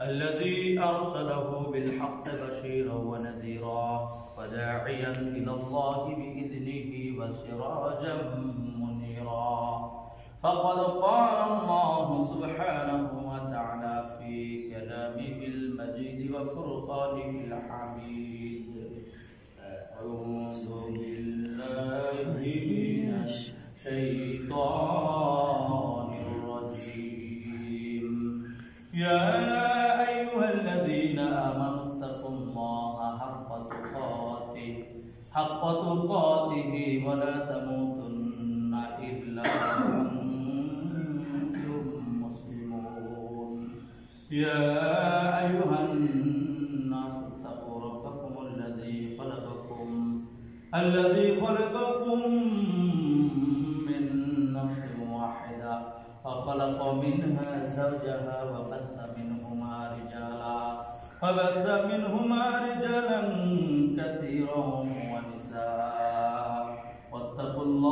الذي أرسله بالحق بشيرا ونذيرا وداعيا إلى الله بإذنه وسراجا منيرا. فقد قال الله سبحانه وتعالى في كلامه المجيد وفرقانه الحميد. أعوذ بالله من الشيطان الرجيم. يا حق تقاته ولا تموتن إلا وأنتم مسلمون. يا أيها الناس اتقوا ربكم الذي خلقكم الذي خلقكم من نفس واحدة وخلق منها زوجها وبث منهما رجالا وبث منهما رجالا كثيرا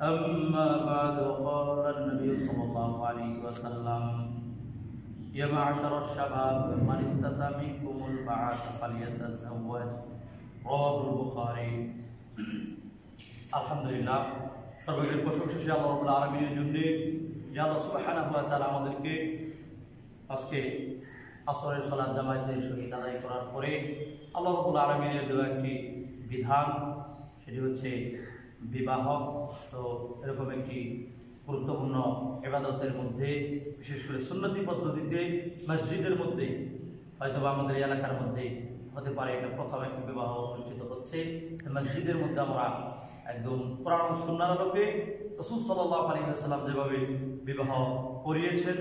أما بعد قال النبي صلى الله عليه وسلم يا معشر الشباب من استطاع منكم البعث فليتزوج رواه البخاري الحمد لله সর্বশেষ প্রশংসা সে আল্লাহ রবুল্লা আলমিনের জন্য যে আল্লাহ সুবাহানা হুয়া তারা আমাদেরকে আজকে আসরের সলাদ জামায়াতের সহিত আদায় করার পরে আল্লাহ রবুল্লা আলমিনের দেওয়া একটি বিধান সেটি হচ্ছে বিবাহ, তো এরকম একটি গুরুত্বপূর্ণ এবাদতের মধ্যে, বিশেষ করে সুন্নতি পদ্ধতিতে মসজিদের মধ্যে হয়তো বা আমাদের এলাকার মধ্যে হতে পারে এটা প্রথম একটি বিবাহ অনুষ্ঠিত হচ্ছে। মসজিদের মধ্যে আমরা একদম কোরআন সুন্নার আলোকে রসুল সাল্লাহ আলী সাল্লাম যেভাবে বিবাহ করিয়েছেন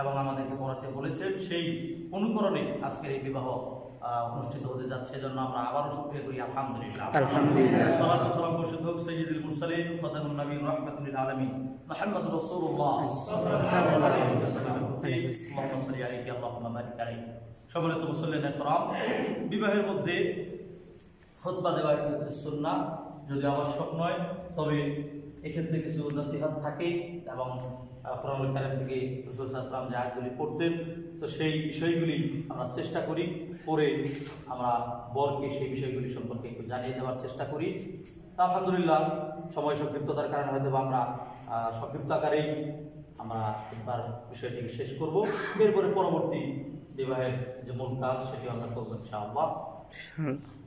এবং আমাদেরকে পড়াতে বলেছেন, সেই অনুকরণে আজকের এই বিবাহ অনুষ্ঠিত হতে যাচ্ছে এজন্য আমরা আবারও শুক্রিয়া করি আলহামদুলিল্লাহ। আলহামদুলিল্লাহ। সালাতু সালাম পরিশুদ্ধ হোক সাইয়্যিদুল মুরসালিন খাতামুন নবীন রাহমাতুল আলামিন। মুহাম্মদ রাসূলুল্লাহ। সাল্লাল্লাহু আলাইহি ওয়াসাল্লাম। আল্লাহুম্মা সাল্লি আলাইহি আল্লাহুম্মা বারিক আলাইহি। সম্মানিত মুসল্লিন একরাম বিবাহের মধ্যে খুতবা দেওয়া একটি হচ্ছে সুন্নাহ যদি আবশ্যক নয় তবে এক্ষেত্রে কিছু নসিহাত থাকে এবং কোরআন কারিম থেকে রসুল আসলাম যে আয়াতগুলি পড়তেন তো সেই বিষয়গুলি আমরা চেষ্টা করি পড়ে আমরা বরকে সেই বিষয়গুলি সম্পর্কে একটু জানিয়ে দেওয়ার চেষ্টা করি। তা আলহামদুলিল্লাহ, সময় সংক্ষিপ্ততার কারণে হয়তো আমরা সংক্ষিপ্ত আকারেই আমরা একবার বিষয়টিকে শেষ করব। এরপরে পরবর্তী বিবাহের যে মূল কাজ সেটি আমরা করব ইনশাআল্লাহ।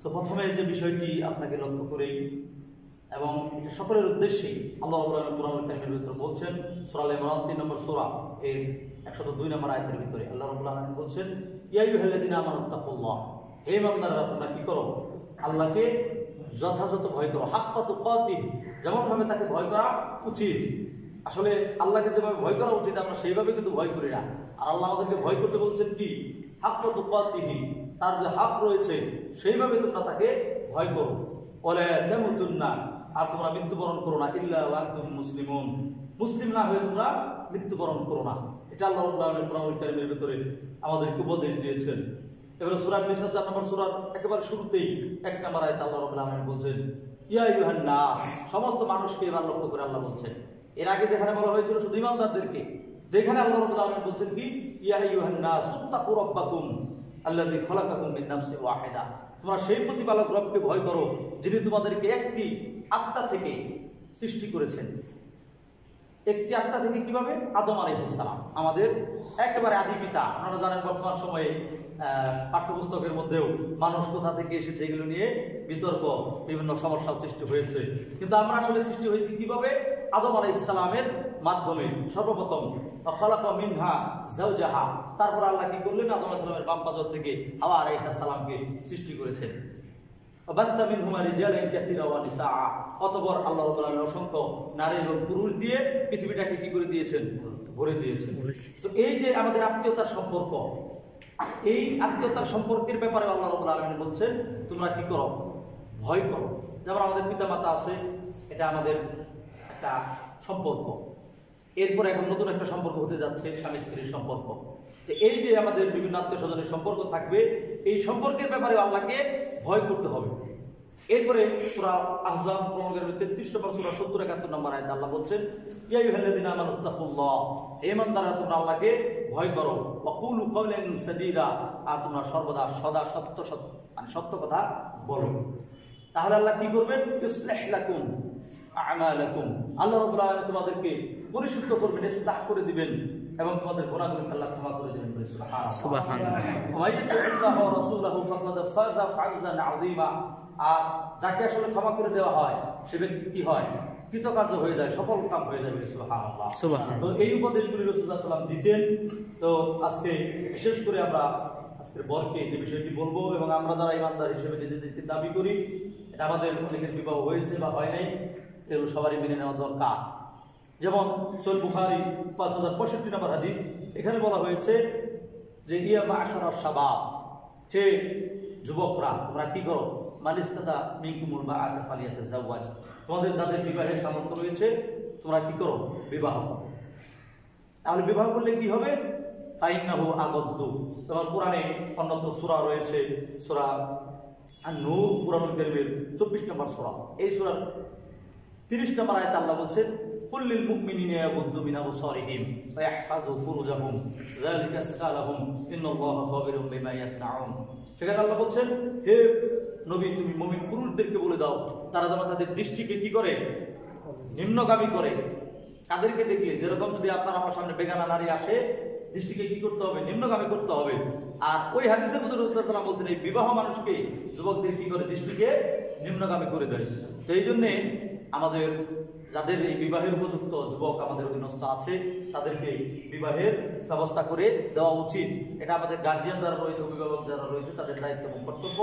তো প্রথমে যে বিষয়টি আপনাকে লক্ষ্য করেই, এবং সকলের উদ্দেশ্যে আল্লাহ বলছেন, সূরা আল ইমরান 3 নম্বর সূরা, এর 102 নম্বর আয়াতের ভিতরে আল্লাহ রাব্বুল আলামিন বলছেন, ইয়া আইয়ুহাল্লাযীনা আমানু তাকুল্লাহ হে ইমানদাররা, তোমরা কি করো? আল্লাহকে যথাযথ ভয় করো। হাক্কা তুকাতিহ যেমন ভাবে তাকে ভয় করা উচিত। আসলে আল্লাহকে যেভাবে ভয় করা উচিত, আমরা সেইভাবে কিন্তু ভয় করি না। আর আল্লাহ আমাদেরকে ভয় করতে বলছেন কি? হাক্কা তুকাতিহি, তার যে হাক রয়েছে, সেইভাবে তোমরা তাকে ভয় করো। বলে তেমুতুন্না, আর তোমরা মৃত্যুবরণ করো না। ইল্লা মুসলিমুন। মুসলিম না হয়ে তোমরা মৃত্যুবরণ করো না। এটা আল্লাহ কারীমের ভিতরে আমাদেরকে উপদেশ দিয়েছেন। এবারে সূরা নিসা 4 নম্বর সূরার একেবারে শুরুতেই এক নম্বর আয়াতে আল্লাহ আলামিন বলছেন, ইয়া আইয়ুহান নাস সমস্ত মানুষকে এবার লক্ষ্য করে আল্লাহ বলছেন। এর আগে যেখানে বলা হয়েছিল শুধু ইমানদারদেরকে, যেখানে আল্লাহ রাব্বুল আলামিন বলছেন কি, ইয়া আইয়ুহান নাস তাকু রাব্বাকুম আল্লাযী খলাকাকুম মিন নাফসিন ওয়াহিদা তোমরা সেই প্রতিপালক রবকে ভয় করো, যিনি তোমাদেরকে একটি আত্মা থেকে সৃষ্টি করেছেন। একটি আত্মা থেকে কীভাবে? আদম আলাইহিস সালাম। আমাদের একেবারে আদি পিতা। আপনারা জানেন বর্তমান সময়ে পাঠ্যপুস্তকের মধ্যেও মানুষ কোথা থেকে এসেছে এগুলো নিয়ে বিতর্ক, বিভিন্ন সমস্যার সৃষ্টি হয়েছে। কিন্তু আমরা আসলে সৃষ্টি হয়েছি কীভাবে? আদম আলাই ইসলামের মাধ্যমে। সর্বপ্রথম খলাফা মিনহা জাউজাহা তারপর আল্লাহ কি করলেন? আদম আলাইহিস সালামের বাম থেকে আবার আলাইহিস সালামকে সৃষ্টি করেছেন। বাস্তা মিনহুমা রিজালান কাসীরা ওয়া নিসাআ। অতঃপর আল্লাহ অসংখ্য নারী এবং পুরুষ দিয়ে পৃথিবীটাকে কি করে দিয়েছেন? ভরে দিয়েছেন। তো এই যে আমাদের আত্মীয়তার সম্পর্ক এই আত্মীয়তার সম্পর্কের ব্যাপারে আল্লাহ রাব্বুল আলামিন বলছেন তোমরা কি করো? ভয় করো। যেমন আমাদের পিতামাতা আছে এটা আমাদের একটা সম্পর্ক। এরপর এখন নতুন একটা সম্পর্ক হতে যাচ্ছে স্বামী স্ত্রীর সম্পর্ক। তো এই যে আমাদের বিভিন্ন আত্মীয় স্বজনের সম্পর্ক থাকবে, এই সম্পর্কের ব্যাপারে আল্লাহকে ভয় করতে হবে। এরপরে সূরা আহজাব প্রমোগের তেত্রিশ নম্বর, সূরা সত্তর একাত্তর নম্বর আয়াত আল্লাহ বলছেন, ইয়া ইউহাল্লাযিনা আমানু তাকুল্লাহ হে ইমানদাররা, তোমরা আল্লাহকে ভয় করো। ওয়া কুলু কাওলান সাদীদা, আর তোমরা সর্বদা সদা সত্য সত্য মানে সত্য কথা বলো। তাহলে আল্লাহ কি করবেন? ইসলাহ লাকুম আমালাকুম। আল্লাহ রাব্বুল আলামিন তোমাদেরকে পরিশুদ্ধ করবেন, ইসলাহ করে দিবেন। এবং তোমাদের গুনাহগুলোকে আল্লাহ ক্ষমা করে দিবেন আর যাকে আসলে ক্ষমা করে দেওয়া হয় সে ব্যক্তি কি হয়? কৃতকার্য হয়ে যায় সফল কাম হয়ে যায় বলে সুবহানাল্লাহ। সুবহানাল্লাহ। তো এই উপদেশগুলি সাল্লাল্লাহু দিতেন। তো আজকে বিশেষ করে আমরা আজকের বরকে যে বিষয়টি বলব এবং আমরা যারা ইমানদার হিসেবে নিজেদেরকে দাবি করি এটা আমাদের অনেকের বিবাহ হয়েছে বা হয় নাই এগুলো সবারই মেনে নেওয়া দরকার। যেমন সৈল বুখারি পাঁচ হাজার পঁয়ষট্টি নম্বর হাদিস, এখানে বলা হয়েছে যে, ইয়া মাশারা শাবাব হে যুবকরা, তোমরা কি করো? মালিস্তাতা মিনকুমুল বা আতে ফালিয়াতে জাওয়াজ তোমাদের যাদের বিবাহের সামর্থ্য রয়েছে, তোমরা কি করো? বিবাহ করো। তাহলে বিবাহ করলে কি হবে? ফাইন্নাহু আগদ্দ। তোমার কোরআনে অন্যত্র সূরা রয়েছে, সূরা নূর কোরআনুল কারীমের 24 নম্বর সূরা। এই সূরার 30 নম্বর আয়াতে আল্লাহ বলছেন কুল্লিল মুমিনিনা ইয়াগুদ্দু মিন আবসারিহিম ওয়া ইয়াহফাযু ফুরুজাহুম। যালিকা আসকালাহুম ইন্নাল্লাহা খাবিরুম বিমা ইয়াসনাউন। সেখানে আল্লাহ বলছেন, হে নবী, তুমি মুমিন পুরুষদেরকে বলে দাও। তারা যেন তাদের দৃষ্টিকে কি করে? নিম্নগামী করে। তাদেরকে দেখলে যেরকম যদি আপনার আমার সামনে বেগানা নারী আসে, দৃষ্টিকে কি করতে হবে? নিম্নগামী করতে হবে। আর ওই হাদিসের মধ্যে রসুলাম বলছেন, এই বিবাহ মানুষকে যুবকদের কি করে? দৃষ্টিকে নিম্নগামী করে দেয়। তো এই জন্যে আমাদের যাদের এই বিবাহের উপযুক্ত যুবক আমাদের অধীনস্থ আছে, তাদেরকে বিবাহের ব্যবস্থা করে দেওয়া উচিত। এটা আমাদের গার্জিয়ান যারা রয়েছে, অভিভাবক যারা রয়েছে, তাদের দায়িত্ব এবং কর্তব্য।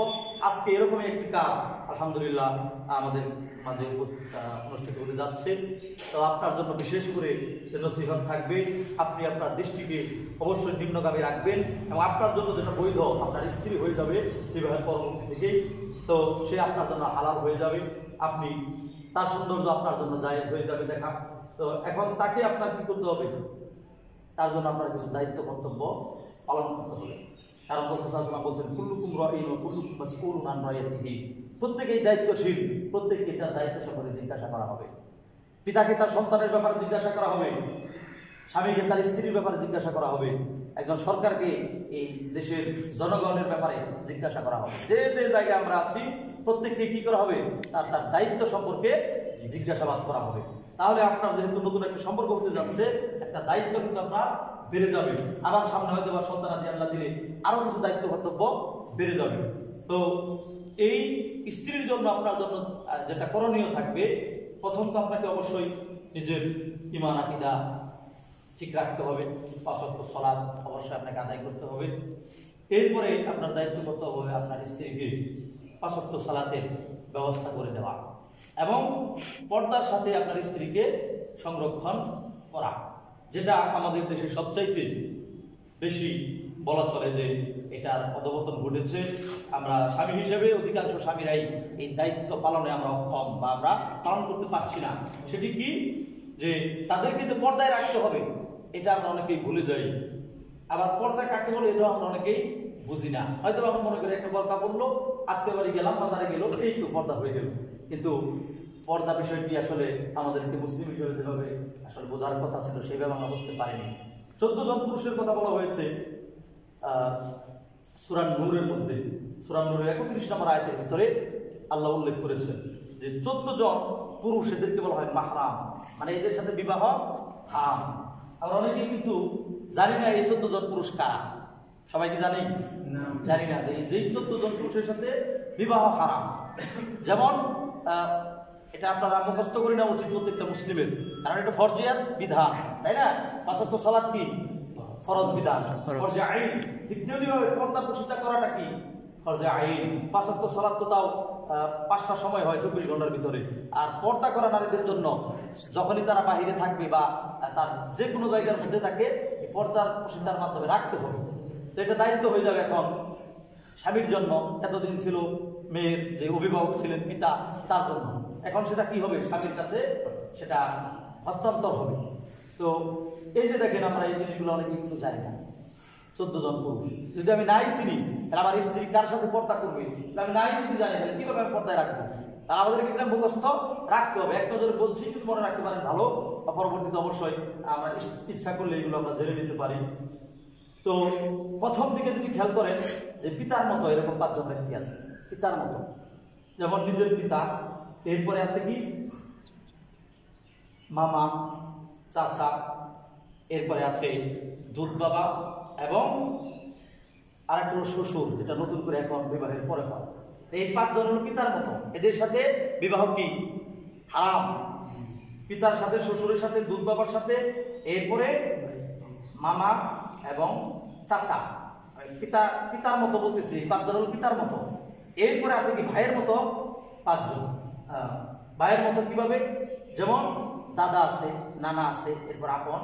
আজকে এরকমই একটি কাজ, আলহামদুলিল্লাহ, আমাদের মাঝে অনুষ্ঠিত হতে যাচ্ছে। তো আপনার জন্য বিশেষ করে নসিহত থাকবে, আপনি আপনার দৃষ্টিকে অবশ্যই নিম্নগামী রাখবেন এবং আপনার জন্য যেটা বৈধ আপনার স্ত্রী হয়ে যাবে বিবাহের পরবর্তী থেকেই। তো সে আপনার জন্য হালাল হয়ে যাবে। আপনি তার সৌন্দর্য আপনার জন্য জায়েজ হয়ে যাবে, দেখা। তো এখন তাকে আপনার কি করতে হবে? তার জন্য আপনার কিছু দায়িত্ব, কর্তব্য পালন করতে হবে। কারণ রসুলাম বলছেন, কুল্লুকুম রাইন ও কুল্লুকুম রাইয়াতিহি। প্রত্যেকেই দায়িত্বশীল, প্রত্যেককে তার দায়িত্ব সম্পর্কে জিজ্ঞাসা করা হবে। পিতাকে তার সন্তানের ব্যাপারে জিজ্ঞাসা করা হবে। স্বামীকে তার স্ত্রীর ব্যাপারে জিজ্ঞাসা করা হবে। একজন সরকারকে এই দেশের জনগণের ব্যাপারে জিজ্ঞাসা করা হবে। যে যে জায়গায় আমরা আছি, প্রত্যেককে কি করা হবে? তার তার দায়িত্ব সম্পর্কে জিজ্ঞাসাবাদ করা হবে। তাহলে আপনার যেহেতু নতুন একটা সম্পর্ক হতে যাচ্ছে, একটা দায়িত্ব কিন্তু আপনার বেড়ে যাবে। আবার সামনে হয়তো বা সন্তান আদি আল্লাহ দিলে আরও কিছু দায়িত্ব, কর্তব্য বেড়ে যাবে। তো এই স্ত্রীর জন্য আপনার জন্য যেটা করণীয় থাকবে, প্রথম তো আপনাকে অবশ্যই নিজের ইমান আকিদা ঠিক রাখতে হবে পাঁচক্য সলাদ অবশ্যই আপনাকে আদায় করতে হবে। এরপরে আপনার দায়িত্ব করতে হবে আপনার স্ত্রীকে পাঁচক্য সালাতের ব্যবস্থা করে দেওয়া এবং পর্দার সাথে আপনার স্ত্রীকে সংরক্ষণ করা, যেটা আমাদের দেশে সবচাইতে বেশি বলা চলে যে এটার অধবতন ঘটেছে। আমরা স্বামী হিসেবে অধিকাংশ স্বামীরাই এই দায়িত্ব পালনে আমরা অক্ষম বা আমরা পালন করতে পারছি না। সেটি কি? যে তাদেরকে যে পর্দায় রাখতে হবে এটা আমরা অনেকেই ভুলে যাই। আবার পর্দা কাকে বলে এটা আমরা অনেকেই বুঝি না। হয়তো আমরা মনে করি একটা পর্দা বলল আত্মীয় বাড়ি গেলাম, বাজারে গেল, এই তো পর্দা হয়ে গেল। কিন্তু পর্দা বিষয়টি আসলে আমাদেরকে মুসলিম হিসেবে যেভাবে আসলে বোঝার কথা ছিল সেইভাবে আমরা বুঝতে পারিনি। চোদ্দ জন পুরুষের কথা বলা হয়েছে সুরান নূরের মধ্যে। সুরান নূরের একত্রিশ নম্বর আয়তের ভিতরে আল্লাহ উল্লেখ করেছেন যে, চোদ্দ জন পুরুষ এদেরকে বলা হয় মাহরাম। মানে এদের সাথে বিবাহ হারাম। আবার অনেকেই কিন্তু জানি না এই চোদ্দ জন পুরুষ কারা সবাই কি জানি? জানি না যে যেই চোদ্দ জন পুরুষের সাথে বিবাহ হারাম। যেমন এটা আপনারা মুখস্থ করে নেওয়া উচিত প্রত্যেকটা মুসলিমের। কারণ এটা ফরজিয়াত বিধান তাই না? পাঁচাত্তর সালাদ কি? ফরজ বিধান। ফরজ। আইন। ঠিক তেমনিভাবে পর্দা প্রসিদ্ধা করাটা কি? ফরজে আইন। পাঁচাত্তর সালাদ তো তাও আহ, পাঁচটা সময় হয় চব্বিশ ঘণ্টার ভিতরে। আর পর্দা করা নারীদের জন্য যখনই তারা বাহিরে থাকবে বা তার যে কোনো জায়গার মধ্যে এই পর্দার প্রসিদ্ধার মাধ্যমে রাখতে হবে। তো এটা দায়িত্ব হয়ে যাবে এখন স্বামীর জন্য। এতদিন ছিল মেয়ের যে অভিভাবক ছিলেন পিতা তার জন্য। এখন সেটা কি হবে? স্বামীর কাছে সেটা হস্তান্তর হবে। তো এই যে দেখেন আমরা এই জিনিসগুলো অনেকে কিন্তু জানি না। চোদ্দ জন পুরুষ। যদি আমি নাই চিনি, তাহলে আমার স্ত্রী কার সাথে পর্দা করবে? আমি নাই যদি জানি তাহলে কীভাবে আমি পর্দায় রাখব? তাহলে আমাদেরকে একটা মুখস্থ রাখতে হবে। এক নজরে বলছি, যদি মনে রাখতে পারেন ভালো, বা পরবর্তীতে অবশ্যই আমরা ইচ্ছা করলে এগুলো আমরা জেনে নিতে পারি। তো প্রথম দিকে যদি খেয়াল করেন যে পিতার মতো এরকম পাঁচজন ব্যক্তি আছে। পিতার মতো। যেমন নিজের পিতা, এরপরে আছে কি? মামা, চাচা, এরপরে আছে দুধ বাবা এবং হলো শ্বশুর, যেটা নতুন করে এখন বিবাহের পরে হয়। এই পাঁচজন হলো পিতার মতো। এদের সাথে বিবাহ কি? হারাম। পিতার সাথে, শ্বশুরের সাথে, দুধ বাবার সাথে, এরপরে মামা এবং চাচা। পিতা, পিতার মতো বলতেছি, এই পাঁচজন হলো পিতার মতো। এরপরে আছে কি? ভাইয়ের মতো পাঁচজন। ভাইয়ের মতো কীভাবে? যেমন দাদা আছে, নানা আছে, এরপর আপন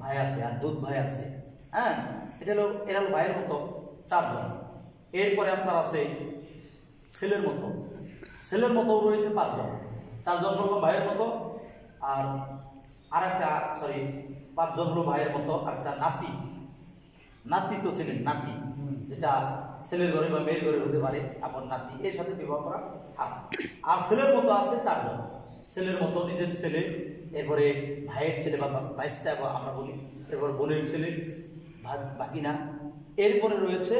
ভাই আছে, আর দুধ ভাই আছে। হ্যাঁ? এটা হলো এরা হলো ভাইয়ের মতো চারজন এরপরে আপনার আছে ছেলের মতো। ছেলের মতো রয়েছে পাঁচজন। চারজন হলো ভাইয়ের মতো আর আর একটা সরি পাঁচজন হলো ভাইয়ের মতো আর একটা নাতি। নাতি তো ছিলেন নাতি, যেটা ছেলের ঘরে বা মেয়ের ঘরে হতে পারে, আপন নাতি। এর সাথে বিবাহ করা হারাম। আর ছেলের মতো আছে চারজন। ছেলের মতো নিজের ছেলে, এরপরে ভাইয়ের ছেলে বা ভাইস্তা বা আমরা বলি, এরপর বোনের ছেলে ভা- ভাগিনা এরপরে রয়েছে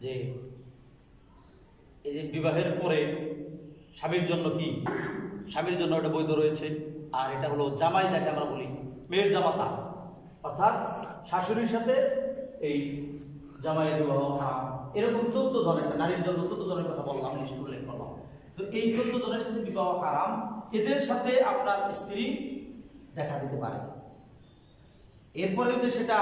যে এই যে বিবাহের পরে স্বামীর জন্য কি? স্বামীর জন্য এটা বৈধ রয়েছে, আর এটা হলো জামাই যাকে আমরা বলি মেয়ের জামাতা। অর্থাৎ শাশুড়ির সাথে এই জামাইয়ের বিবাহ হারাম। এরকম চোদ্দ জন, একটা নারীর জন্য চোদ্দ জনের কথা বললাম, লিস্ট উল্লেখ করলাম। তো এই চোদ্দ জনের সাথে বিবাহ হারাম, এদের সাথে আপনার স্ত্রী দেখা দিতে পারে। এরপরে যদি সেটা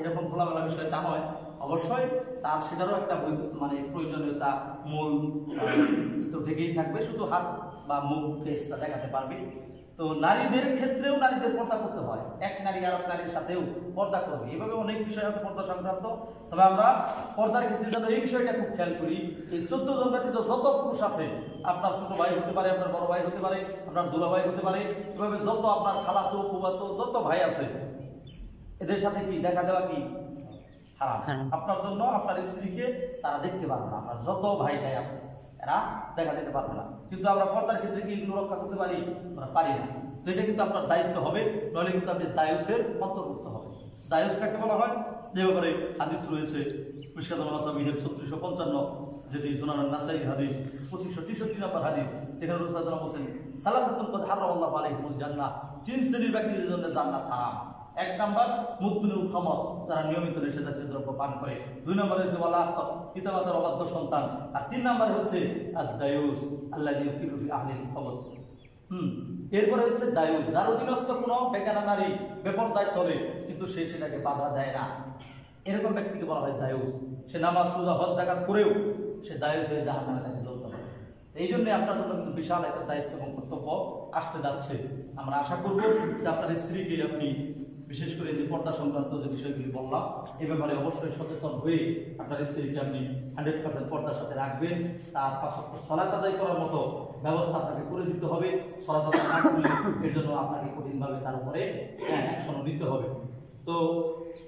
এরকম খোলামেলা বিষয় তা নয়, অবশ্যই তার সেটারও একটা মানে প্রয়োজনীয়তা মূল তো থেকেই থাকবে, শুধু হাত বা মুখ ফেসটা দেখাতে পারবে। তো নারীদের ক্ষেত্রেও নারীদের পর্দা করতে হয়। এক নারী আর নারীর সাথেও পর্দা করবে। এভাবে অনেক বিষয় আছে পর্দা সংক্রান্ত। তবে আমরা পর্দার ক্ষেত্রে যেন এই বিষয়টা খুব খেয়াল করি এই চোদ্দ জন ব্যতীত যত পুরুষ আছে, আপনার ছোট ভাই হতে পারে, আপনার বড় ভাই হতে পারে, আপনার দুলা ভাই হতে পারে, এভাবে যত আপনার খালাতো ফুবাতো যত ভাই আছে এদের সাথে কি দেখা দেওয়া কি? হারাম হারাম। আপনার জন্য আপনার স্ত্রীকে তারা দেখতে পারবে না আপনার যত ভাই ভাই আছে এরা দেখা দিতে পারবে না। কিন্তু আমরা পর্দার ক্ষেত্রে কি এগুলো রক্ষা করতে পারি? আমরা পারি না। তো এটা কিন্তু আপনার দায়িত্ব হবে নইলে কিন্তু আপনি দায়ুসের অন্তর্ভুক্ত হবে দায়ুস কাকে বলা হয়? যে ব্যাপারে হাদিস রয়েছে। মাসাবিহের ছত্রিশশো পঞ্চান্ন যেটি সোনার নাসাই হাদিস পঁচিশশো তেষট্টি নম্বর হাদিস। এখানে রসুল্লাহ বলছেন সালাসাতুল কদ আলাইহিমুল জান্নাহ। তিন শ্রেণির ব্যক্তিদের জন্য জান্নাত হারাম। এক নাম্বার মুদমিনুল খামর তারা নিয়মিত নেশা জাতীয় দ্রব্য পান করে। দুই নম্বরে হচ্ছে বলা পিতামাতার অবাধ্য সন্তান। আর তিন নম্বরে হচ্ছে দায়ুস আল্লাহ কিরুফি আহলিল খবর হুম, এরপরে হচ্ছে দায়ুস যার অধীনস্থ কোনো বেকানা নারী বেপরদায় চলে, কিন্তু সে সেটাকে বাধা দেয় না। এরকম ব্যক্তিকে বলা হয় দায়ুস সে নামাজ সুজা হজ জাগাত করেও সে দায়ুস হয়ে জাহান নামে তাকে জ্বলতে পারে। এই জন্য আপনার জন্য কিন্তু বিশাল একটা দায়িত্ব এবং কর্তব্য আসতে যাচ্ছে। আমরা আশা করব যে আপনার স্ত্রীকে আপনি বিশেষ করে যে পর্দা সংক্রান্ত যে বিষয়গুলি বললাম, এ ব্যাপারে অবশ্যই সচেতন হয়ে আপনার স্ত্রীকে আপনি হান্ড্রেড পার্সেন্ট পর্দার সাথে রাখবেন। তার পাশাপাশি সলাত আদায় করার মতো ব্যবস্থা আপনাকে করে দিতে হবে। সলাত আদায় না করলে এর জন্য আপনাকে কঠিনভাবে তার উপরে অ্যাকশনও নিতে হবে। তো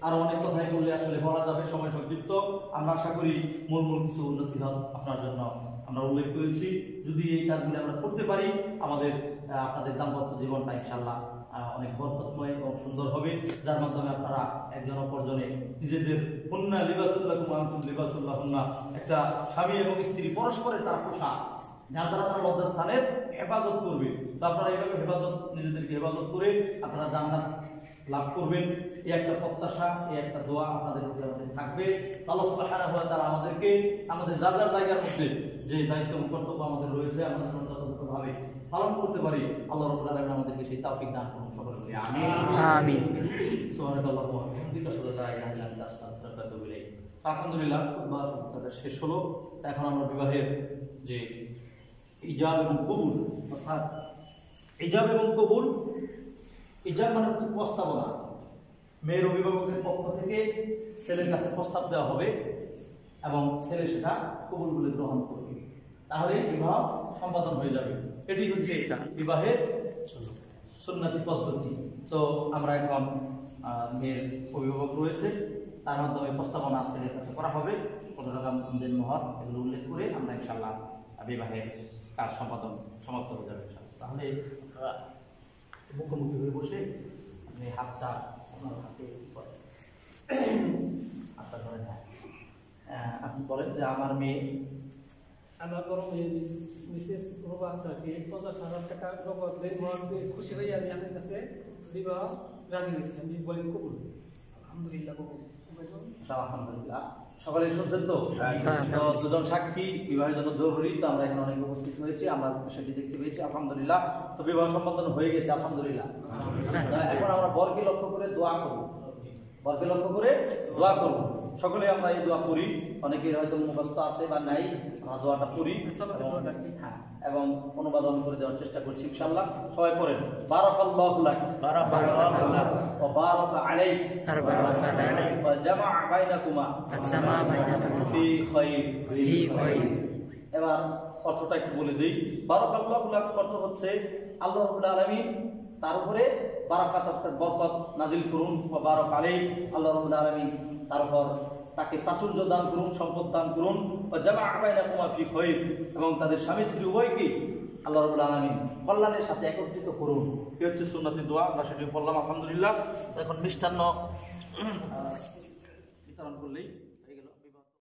আরও অনেক কথাই বললে আসলে বলা যাবে, সময় সংক্ষিপ্ত। আমরা আশা করি মূল মূল কিছু নসিহত আপনার জন্য আমরা উল্লেখ করেছি। যদি এই কাজগুলি আমরা করতে পারি, আমাদের আপনাদের দাম্পত্য জীবনটা ইনশাল্লাহ অনেক বরকতময় এবং সুন্দর হবে। যার মাধ্যমে আপনারা একজন অপরজনে নিজেদের কন্যা লিবাসুল্লাহ কুমান্তুম লিবাসুল্লাহ একটা স্বামী এবং স্ত্রী পরস্পরের তার পোশাক, যার দ্বারা তারা লজ্জাস্থানের হেফাজত করবে। তো আপনারা এইভাবে হেফাজত, নিজেদেরকে হেফাজত করে আপনারা জান্নাত লাভ করবেন। এই একটা প্রত্যাশা, এই একটা দোয়া আপনাদের মধ্যে আমাদের থাকবে। আল্লাহ সুবহানাহু ওয়া তাআলা আমাদেরকে, আমাদের যার যার জায়গার মধ্যে যে দায়িত্ব কর্তব্য আমাদের রয়েছে, আমাদের যথাযথভাবে পালন করতে পারি আল্লাহ রাব্বুল আলামিন আমাদেরকে সেই তৌফিক দান করুন সকলে বলি আমিন। আমিন। সুবহানাল্লাহি ওয়া বিহামদিহি আল্লা ইলাহা ইল্লা আনতা আস্তাগফিরুকা ওয়া আতুবু ইলাইক আলহামদুলিল্লাহ খুতবা খুতবাটা শেষ হলো। এখন আমরা বিবাহের যে ইজাব এবং কবুল অর্থাৎ ইজাব এবং কবুল ইজাব মানে হচ্ছে প্রস্তাবনা। মেয়ের অভিভাবকের পক্ষ থেকে ছেলের কাছে প্রস্তাব দেওয়া হবে এবং ছেলে সেটা কবুল বলে গ্রহণ করবে। তাহলে বিবাহ সম্পাদন হয়ে যাবে। এটি হচ্ছে বিবাহের সুন্নতি পদ্ধতি। তো আমরা এখন মেয়ের অভিভাবক রয়েছে তার মাধ্যমে প্রস্তাবনা ছেলের কাছে করা হবে। কত টাকা দেন মহর এগুলো উল্লেখ করে আমরা ইনশাল্লাহ বিবাহের কাজ সম্পাদন সমাপ্ত হয়ে যাবে তাহলে মুখোমুখি হয়ে বসে আপনি হাতটা আপনার হাতে হাতটা হ্যাঁ আপনি বলেন যে আমার মেয়ে আমার বড় মেয়ে মিস- মিসেস পঞ্চাশ হাজার টাকা নগদ মহানকে খুশি হয়ে আমি আপনার কাছে বিবাহ রাজি হয়েছি। আমি বলি কবুল। আলহামদুলিল্লাহ কবুল। আলহামদুলিল্লাহ। সকালে শুনছেন তো? হ্যাঁ। তো দুজন সাক্ষী বিবাহের জন্য জরুরি তো আমরা এখানে অনেক উপস্থিত হয়েছি আমরা সেটি দেখতে পেয়েছি আলহামদুলিল্লাহ। তো বিবাহ সম্পাদন হয়ে গেছে আলহামদুলিল্লাহ। এখন আমরা বরকে লক্ষ্য করে দোয়া করব। বরকে লক্ষ্য করে দোয়া করব। সকলে আমরা এই দোয়া করি। অনেকের হয়তো মুখস্থ আছে বা নাই আমরা দোয়াটা করি। এবং-? হ্যাঁ, অনুবাদ আমি করে দেওয়ার চেষ্টা করছি ইনশাআল্লাহ। সবাই পড়েন। বারাকাল্লাহু লাক। বারাকাল্লাহু। ওয়া বারাকা আলাইক। আলাইক। ওয়া জামাআ বাইনাকুমা। আচ্ছামা বাইনাকুমা। ফি খাইর ফি খাইর। এবার অর্থটা একটু বলে দিই। বারাকাল্লাহু লাক অর্থ হচ্ছে আল্লাহ রাব্বুল আলামিন তার উপরে বারাকাত অর্থাৎ বরকত নাজিল করুন। বা বারাক আলাইহি আল্লাহ রাব্বুল আলামিন তার উপর তাকে প্রাচুর্য দান করুন, সম্পদ দান করুন। ও এবং তাদের স্বামী স্ত্রী উভয়কে আল্লাহ রবুল আলমী কল্যাণের সাথে একত্রিত করুন। এ হচ্ছে সুন্নতি দোয়া, আমরা সেটি বললাম আলহামদুলিল্লাহ। এখন মিষ্টান্ন বিতরণ করলেই